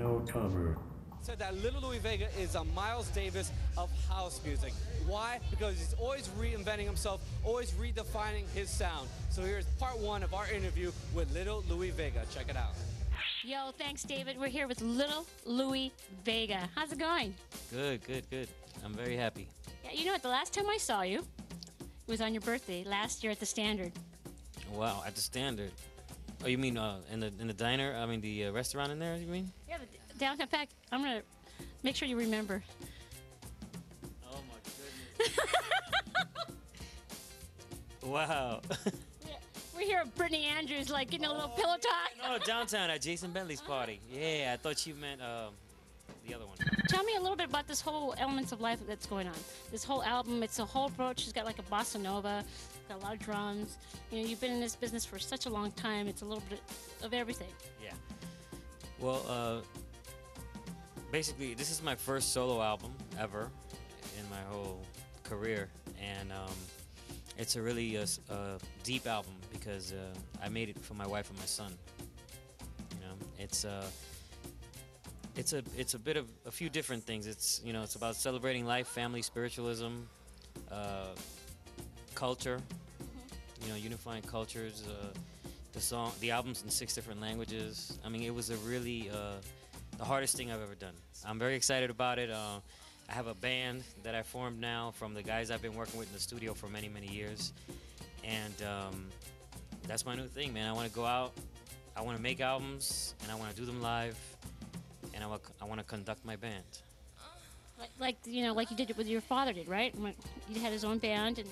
no cover. Said that Little Louie Vega is a Miles Davis of house music. Why? Because he's always reinventing himself, always redefining his sound. So here's part one of our interview with Little Louie Vega. Check it out. Yo, thanks, David. We're here with Little Louie Vega. How's it going? Good, good, good. I'm very happy. Yeah, you know what? The last time I saw you was on your birthday last year at the Standard. Wow, at the Standard. Oh, you mean uh, in the in the diner? I mean the uh, restaurant in there? You mean? Yeah, the downtown. In fact, I'm gonna make sure you remember. Oh my goodness. wow. We hear Brittany Andrews like getting a little pillow talk. no, downtown at Jason Bentley's party. Yeah, I thought you meant um, the other one. Tell me a little bit about this whole Elements of Life that's going on. This whole album, it's a whole approach. She's got like a bossa nova, got a lot of drums. You know, you've been in this business for such a long time. It's a little bit of everything. Yeah. Well, uh, basically, this is my first solo album ever in my whole career, and um, it's a really uh, s- uh, deep album because uh, I made it for my wife and my son. You know, it's uh, it's a it's a bit of a few different things. It's you know, it's about celebrating life, family, spiritualism, uh, culture. You know, unifying cultures. The song, the album's in six different languages. I mean, it was a really uh, the hardest thing I've ever done. I'm very excited about it. Uh, I have a band that I formed now from the guys I've been working with in the studio for many, many years, and um, that's my new thing, man. I want to go out, I want to make albums, and I want to do them live, and I want I want to conduct my band. Like, like you know, like you did it with your father did, right? He had his own band and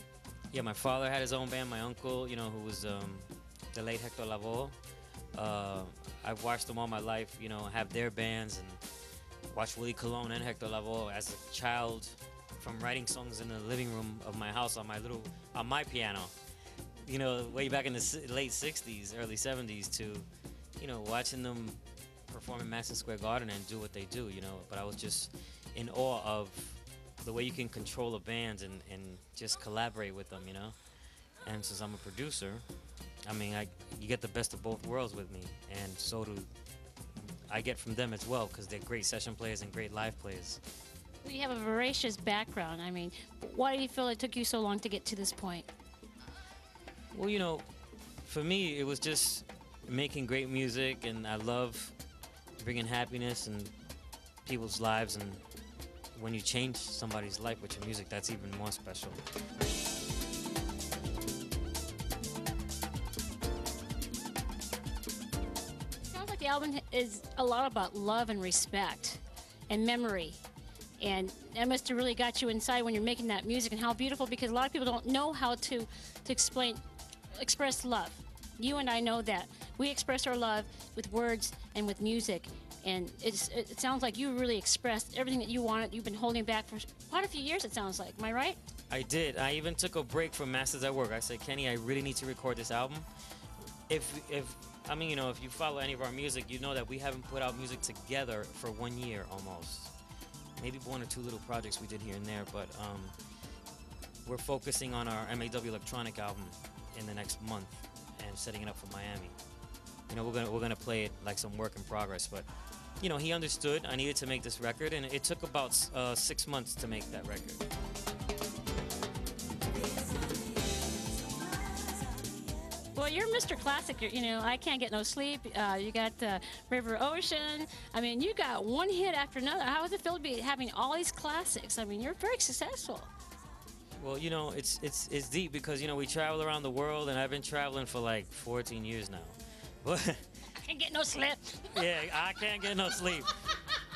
Yeah, my father had his own band. My uncle, you know, who was um, the late Hector Lavoe. Uh, I've watched them all my life, you know, have their bands and watch Willie Colon and Hector Lavoe as a child from writing songs in the living room of my house on my little on my piano. You know, way back in the late '60s, early '70s, to you know, watching them perform in Madison Square Garden and do what they do. You know, but I was just in awe of the way you can control a band and, and just collaborate with them, you know. And since I'm a producer, I mean, I you get the best of both worlds with me, and so do I get from them as well because they're great session players and great live players. you have a voracious background. I mean, why do you feel it took you so long to get to this point? Well, you know, for me, it was just making great music, and I love bringing happiness and people's lives. And when you change somebody's life with your music, that's even more special. Album is a lot about love and respect and memory. And that must have really got you inside when you're making that music and how beautiful because a lot of people don't know how to, to explain express love. You and I know that. We express our love with words and with music. And it sounds like you really expressed everything that you wanted. You've been holding back for quite a few years, it sounds like. Am I right? I did. I even took a break from Masters at Work. I said, Kenny, I really need to record this album. If if I mean, you know, if you follow any of our music, you know that we haven't put out music together for one year almost. Maybe one or two little projects we did here and there, but um, we're focusing on our MAW electronic album in the next month and setting it up for Miami. You know, we're gonna we're gonna play it like some work in progress, but you know, he understood I needed to make this record, and it took about uh, six months to make that record. Well, you're Mr. Classic. You're, you know, I can't get no sleep. Uh, you got uh, River Ocean. I mean, you got one hit after another. How does it feel to be having all these classics? I mean, you're very successful. Well, you know, it's it's it's deep because you know we travel around the world, and I've been traveling for like 14 years now. But I can't get no sleep. yeah, I can't get no sleep.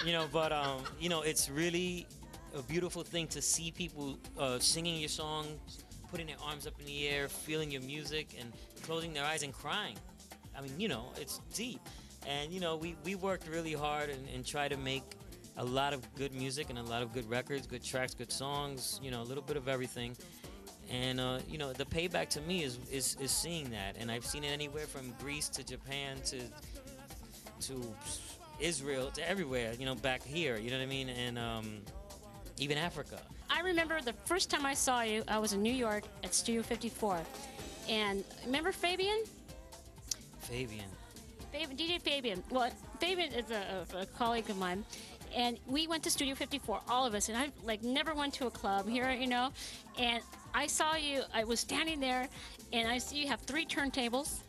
You know, but um, you know, it's really a beautiful thing to see people uh, singing your song, putting their arms up in the air, feeling your music, and closing their eyes and crying. I mean, you know, it's deep. And you know, we we worked really hard and, and try to make a lot of good music and a lot of good records, good tracks, good songs. You know, a little bit of everything. And uh, you know, the payback to me is, is is seeing that, and I've seen it anywhere from Greece to Japan to to Israel to everywhere. You know, back here. You know what I mean? And um, even Africa. I remember the first time I saw you, I was in New York at Studio 54. And remember Fabian? Fabian. Fabian DJ Fabian. Well, Fabian is a, a, colleague of mine, and we went to Studio 54, all of us, and I like never went to a club here, you know, and I saw you. I was standing there, and I see you have three turntables.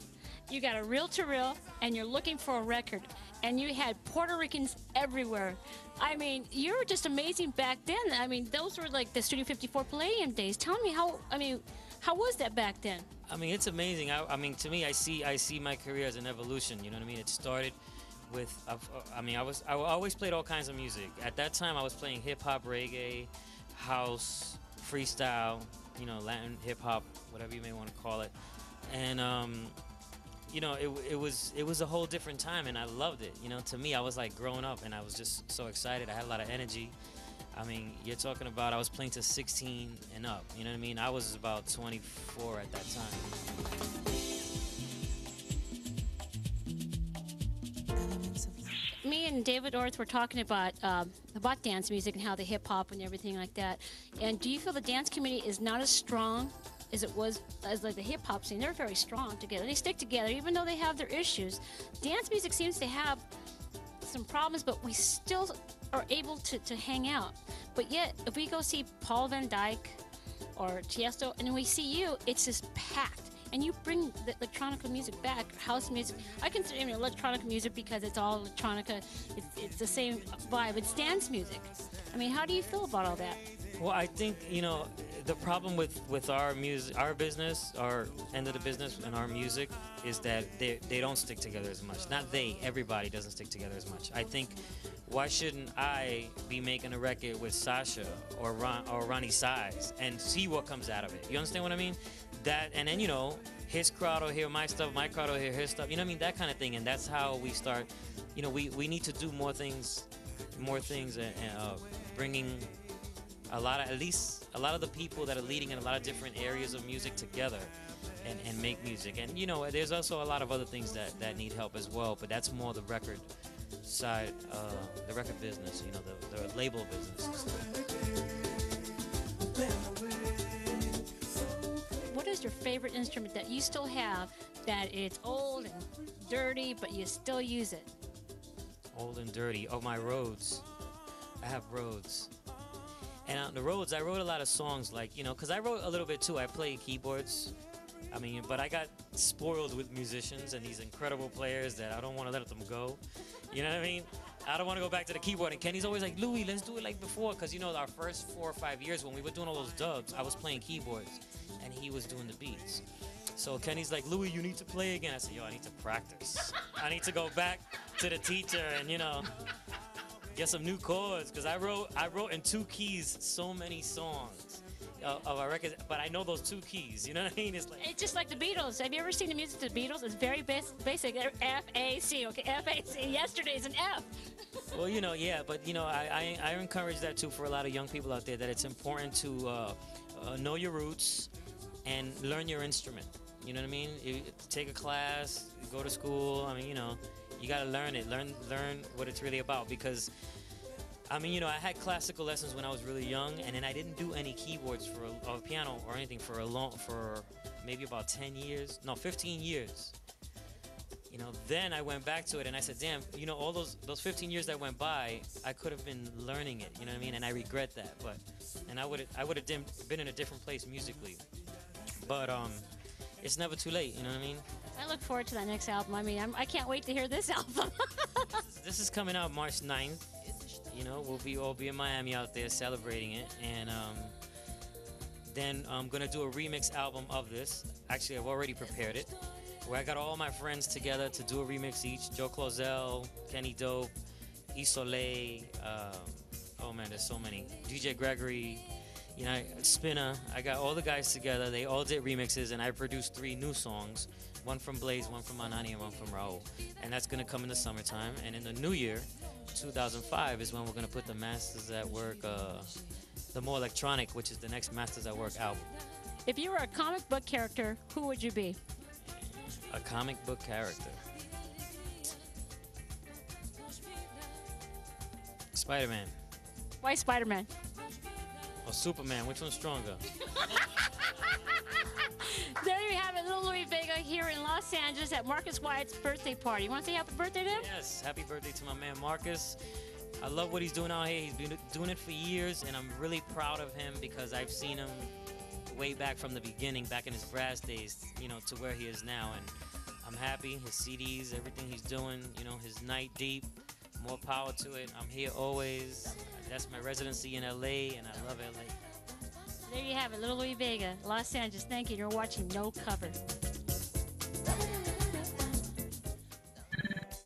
You got a reel to reel, and you're looking for a record, and you had Puerto Ricans everywhere. I mean, you were just amazing back then. I mean, those were like the Studio 54 Palladium days. Tell me how. I mean, how was that back then? I mean, it's amazing. I, I mean, to me, I see I see my career as an evolution. You know what I mean? It started with, uh, I mean, I was I always played all kinds of music. At that time, I was playing hip hop, reggae, house, freestyle, you know, Latin hip hop, whatever you may want to call it, and um, you know, it, it was it was a whole different time, and I loved it. You know, to me, I was like growing up, and I was just so excited. I had a lot of energy. I mean, you're talking about I was playing to 16 and up. You know what I mean? I was about 24 at that time. Me and David Orth were talking about um, about dance music and how the hip hop and everything like that. And do you feel the dance community is not as strong as it was as like the hip hop scene? They're very strong together. They stick together even though they have their issues. Dance music seems to have some problems, but we still are able to, to hang out. But yet, if we go see Paul Van Dyk or Tiesto, and we see you, it's just packed. And you bring the electronic music back, house music. I consider it electronic music because it's all electronica. It's, it's the same vibe. It's dance music. I mean, how do you feel about all that? Well, I think you know the problem with with our music, our business, our end of the business, and our music is that they they don't stick together as much. Not they, everybody doesn't stick together as much. I think why shouldn't I be making a record with Sasha or Ron, or Roni Size and see what comes out of it? You understand what I mean? That and then you know his crowd will hear my stuff, my crowd will hear his stuff. You know what I mean? That kind of thing, and that's how we start. You know, we we need to do more things, more things, and uh, bringing a lot of at least a lot of the people that are leading in a lot of different areas of music together and, and make music and you know there's also a lot of other things that, that need help as well but that's more the record side uh, the record business you know the, the label business favorite instrument that you still have that it's old and dirty, but you still use it? old and dirty. Oh my Rhodes i have Rhodes and on the Rhodes i wrote a lot of songs like you know because i wrote a little bit too. I play keyboards. I mean but i got spoiled with musicians and these incredible players that i don't want to let them go. You know what i mean i don't want to go back to the keyboard and kenny's always like louie let's do it like before because you know our first four or five years when we were doing all those dubs i was playing keyboards and he was doing the beats so Kenny's like, Louie, you need to play again. I said, Yo, I need to practice. I need to go back to the teacher and you know get some new chords because I wrote I wrote in two keys so many songs of our records, but I know those two keys. You know what I mean? It's like It's just like the Beatles. Have you ever seen the music of the Beatles? It's very bas- basic. F A C. Okay, F A C. Yesterday's an F. well, you know, yeah, but you know, I, I I encourage that too for a lot of young people out there that it's important to uh, uh, know your roots and learn your instrument. You know what I mean? You take a class, go to school. I mean, you know, you gotta learn it. Learn learn what it's really about because. I mean, you know, I had classical lessons when I was really young, and then I didn't do any keyboards for a, or piano or anything for a long for maybe about 10 years, no, 15 years. You know, then I went back to it and I said, "Damn, you know, all those those 15 years that went by, I could have been learning it. You know what I mean? And I regret that. But and I would I would have been in a different place musically. But um, it's never too late. You know what I mean? I look forward to that next album. I mean, I'm, I can't wait to hear this album. This is coming out March 9th. You know, we'll be all be in Miami out there celebrating it, and um, then I'm gonna do a remix album of this. Actually, I've already prepared it, where I got all my friends together to do a remix each. Joe Claussell, Kenny Dope, Isolée. Um, oh man, there's so many. DJ Gregory. You know, Spinna. I got all the guys together. They all did remixes, and I produced three new songs. One from Blaze, one from Anané, and one from Raul. And that's gonna come in the summertime. And in the new year, 2005, is when we're gonna put the Masters at Work, uh, the more electronic, which is the next Masters at Work album. if you were a comic book character, who would you be? A comic book character. Spider-Man Why Spider-Man? Or Superman? Which one's stronger? There you have it, little Louie Vega here in Los Angeles at Marques Wyatt's birthday party. You want to say happy birthday to him? Yes, happy birthday to my man Marcus. I love what he's doing out here. He's been doing it for years, and I'm really proud of him because I've seen him way back from the beginning, back in his brass days, you know, to where he is now. And I'm happy. His CDs, everything he's doing, you know, his night deep, more power to it. I'm here always. That's my residency in LA, and I love LA. There you have it, Little Louie Vega, Los Angeles. Thank you. You're watching No Cover.